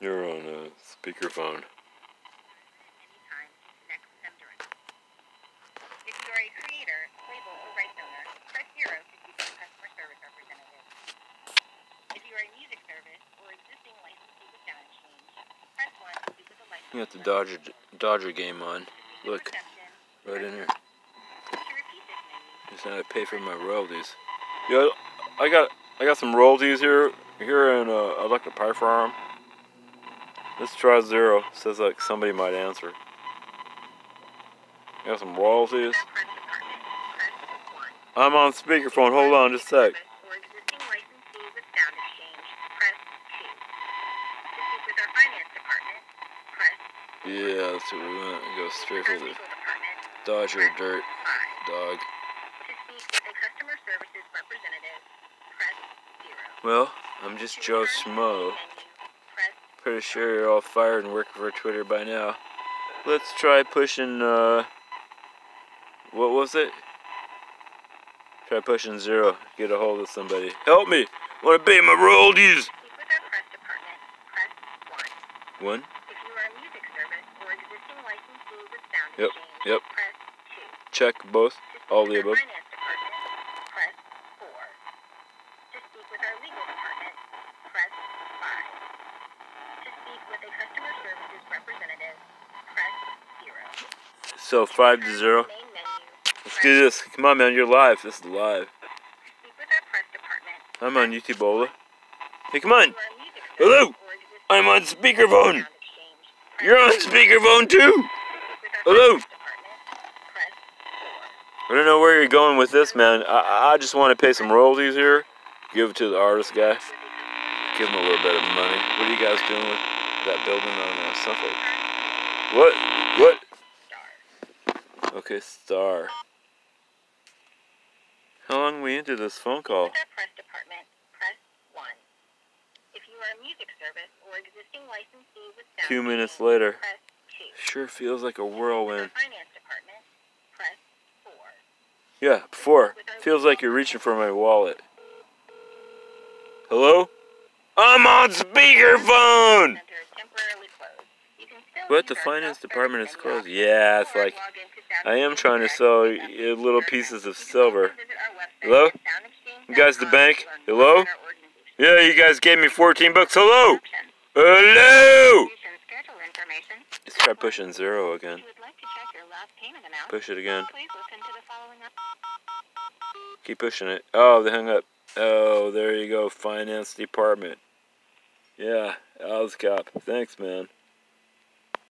You're on a speakerphone. anytime, next and direct. If you are a creator, label, or rights owner, press zero to speak with a customer service representative. If you are a music service or existing licensee with Sound Exchange, press one to speak with a licensee. You got the Dodger Dodger game on. Look, right in here. to repeat this Just how I pay for my royalties. Yeah, I got I got some royalties here here and uh, I'd like to pay for 'em. Let's try zero. Says like somebody might answer. Got some royalties. I'm on speakerphone. Hold on just a sec. Yeah, that's what we want. Go straight for the Dodger press dirt dog. Well, I'm just Joe return pretty sure you're all fired and working for Twitter by now. Let's try pushing, uh, what was it? Try pushing zero. Get a hold of somebody. Help me! I want to pay my royalties! One. Yep. Yep. Check both. To all the above. Press 4. To speak with our legal department, press 5. So five to zero. Let's do this. Come on, man. You're live. This is live. I'm on YouTube. Hey, come on. Hello. I'm on speakerphone. You're on speakerphone too. Hello. I don't know where you're going with this, man. I, I just want to pay some royalties here. Give it to the artist guy. Give him a little bit of money. What are you guys doing with that building on uh, Suffolk? What? What? Okay, star. How long we into this phone call? With our press department, press 1. If you are a music service or existing licensee with Sound Two minutes later. press 2. Sure feels like a whirlwind. finance department, press 4. Yeah, before. Feels like you're reaching for my wallet. Hello? I'm on speakerphone! Center is temporarily closed. You can still Use The finance department is closed? Yeah, it's like I am trying to sell little pieces of silver. Hello? You guys the bank? Hello? Yeah, you guys gave me 14 bucks. Hello? Hello? Let's try pushing zero again. Push it again. Keep pushing it. Oh, they hung up. Oh, there you go. Finance department. Yeah, ASCAP. Thanks, man.